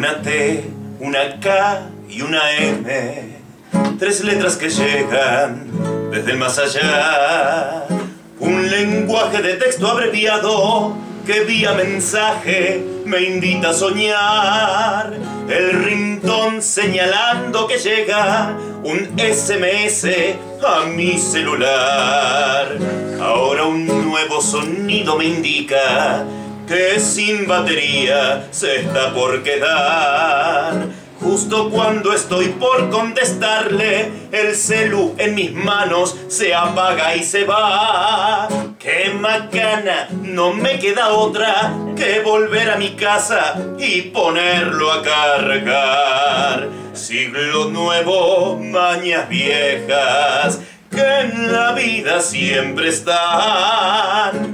Una T, una K y una M. Tres letras que llegan desde el más allá. Un lenguaje de texto abreviado que vía mensaje me invita a soñar. El rintón señalando que llega un SMS a mi celular. Ahora un nuevo sonido me indica que sin batería se está por quedar. Justo cuando estoy por contestarle, el celu en mis manos se apaga y se va. ¡Qué macana! No me queda otra que volver a mi casa y ponerlo a cargar. Siglo nuevo, mañas viejas, que en la vida siempre están.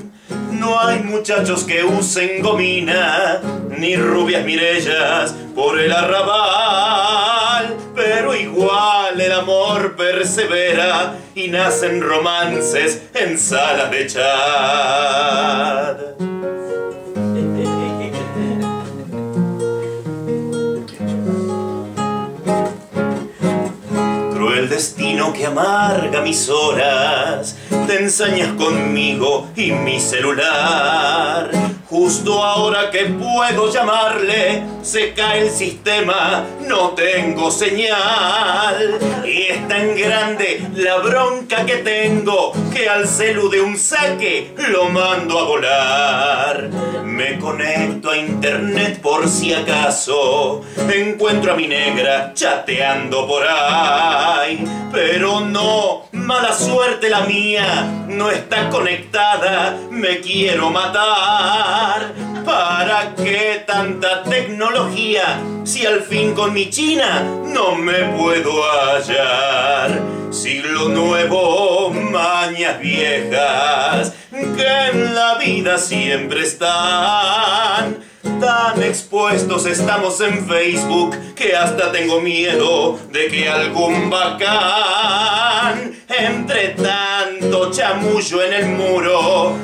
No hay muchachos que usen gomina, ni rubias mirellas por el arrabal, pero igual el amor persevera y nacen romances en salas de chat. Cruel destino que amarga mis horas, te ensañas conmigo y mi celular. Justo ahora que puedo llamarle, se cae el sistema, no tengo señal. Y es tan grande la bronca que tengo que al celu de un saque lo mando a volar. Me conecto a internet por si acaso encuentro a mi negra chateando por ahí. Suerte la mía, no está conectada, me quiero matar. ¿Para qué tanta tecnología si al fin con mi China no me puedo hallar? Siglo nuevo, mañas viejas, que en la vida siempre están. Tan expuestos estamos en Facebook que hasta tengo miedo de que algún bacán, entre tanto chamullo en el muro,